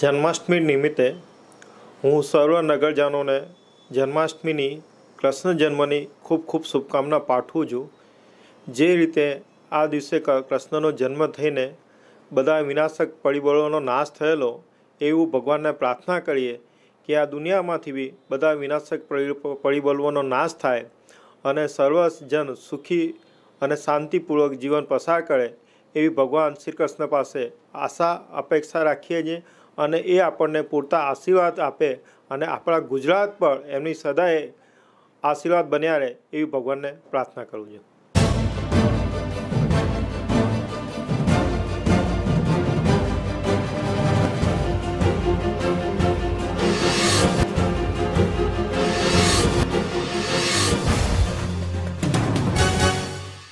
જન્માષ્ટમી નિમિત્તે હું સર્વ નગરજનોને જન્માષ્ટમીની કૃષ્ણ જન્મની ખૂબ ખૂબ શુભકામના પાઠવું છું. જે રીતે આ દિવસે કૃષ્ણનો જન્મ થઈને બધા વિનાશક પરિબળોનો નાશ થયેલો એવું ભગવાનને પ્રાર્થના કરીએ કે આ દુનિયામાંથી બી બધા વિનાશક પરિ- પરિબળોનો નાશ થાય અને સર્વજન સુખી અને શાંતિપૂર્વક જીવન પસાર કરે એવી ભગવાન શ્રી કૃષ્ણ પાસે આશા, અપેક્ષા રાખીએ છીએ. અને એ આપણને પૂરતા આશીર્વાદ આપે અને આપણા ગુજરાત પર એમની સદાય આશીર્વાદ બન્યા રહે એવી ભગવાનને પ્રાર્થના કરું છું.